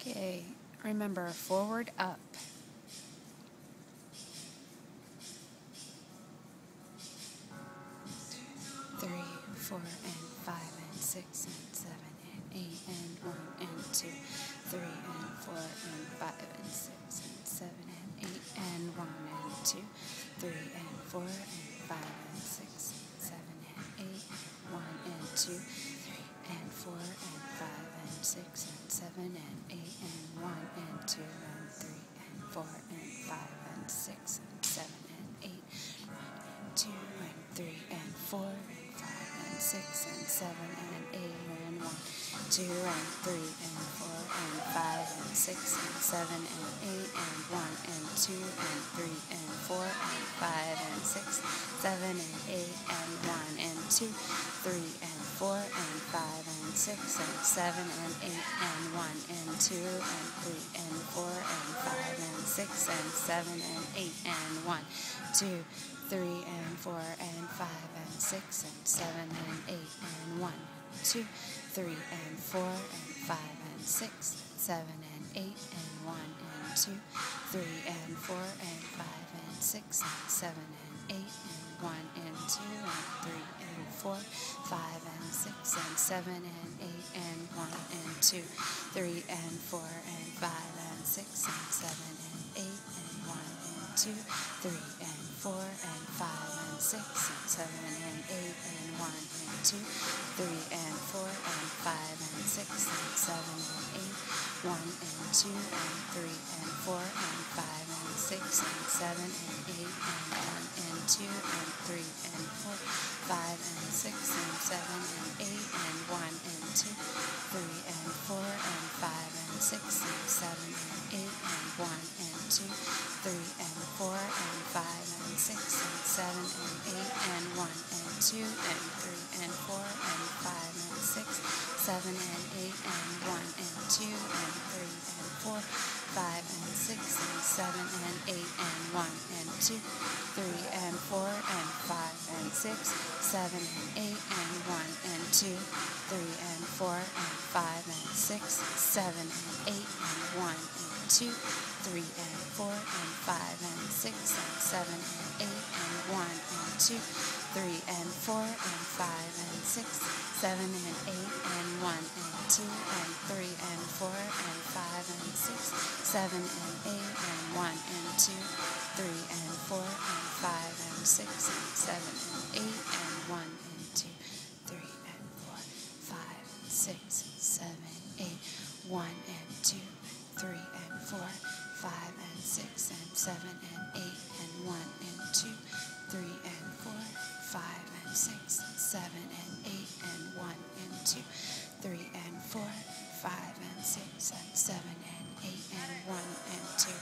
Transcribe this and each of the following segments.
Okay, remember forward up. Three, four, and five, and six, and seven, and eight, and one, and two, three, and four, and five, and six, and seven, and eight, and one, and two, three, and four, and five, and six, and seven, and eight, one, and two, three, and four, and five, and six, and seven, and eight, and one, and two, and three, and four, and five, and six, and seven, and eight, one, and two, and three, and four, and five, and six, and seven, and eight, and one, two, and three, and four, and five, and six, and seven, and eight, and one, and two, and three, and four, and five, and six, seven, and eight, and one, and two, three, and four and five and six and seven and eight and one and two and three and four and five and six and seven and eight and one, two, three and four and five and six and seven and eight and one, two, three and four and five and six seven and eight and one and two, three and four and five and six and seven and eight and one and two and three and four, five and six and seven and eight and one and two, three and four and five and six and seven and eight and one and two, three and four and five and six and seven and eight and one and two, three and four and five and six and seven and eight, one and two and three and four and five and six and seven and eight and 2 and 3 and 4, 5 and 6 and 7 and 8 and 1 and 2, 3 and 4 and 5 and 6 and 7 and 8 and 1 and 2, 3 and 4 and 5 and 6 and 7 and 8 and 1 and 2 and 3 and 4 and 5 and 6, 7 and 8 and 1 and 2 and 3 seven and eight and one and two, three and four and five and six, seven and eight and one and two, three and four and five and six, seven and eight and one and two, three and four and five and six and seven and eight and one and two, three and four and five and six, seven and eight and one and two and three and four and five and six, seven and eight and one and two, three and four and five and six and seven and eight and one and two, three and four, five, six, seven, eight, one and two, three and four, five and six and seven and eight and one and two, six, seven and eight and one and two, three and four, five and six and seven and eight and one and two,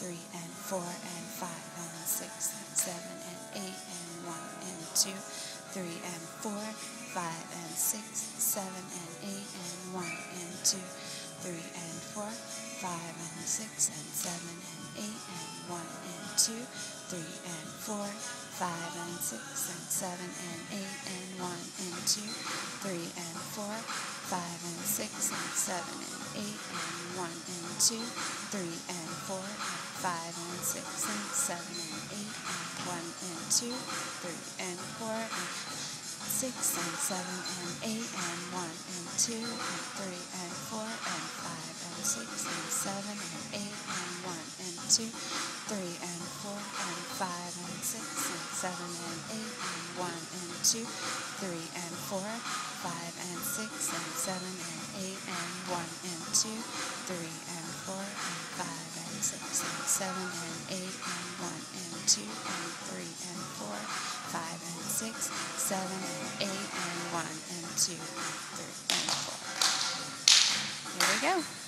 three and four and five and six and seven and eight and one and two, three and four, five and six, seven and eight and one and two, three and four, five and six and seven and eight and one and two, three and four, five and six and seven and eight and one and two, three and four, five and six and seven and eight and one and two, three and four, five and six and seven and eight and one and two, three and four and six and seven and eight and one and two and three and four and five and six and seven and eight and one and two, three and four and five and six and seven and eight and one and two, three and four, five and six and seven and eight and one and two, three and four and five and six and seven and eight and one and two and three and four, five and six, seven and eight and one and two and three and four. Here we go.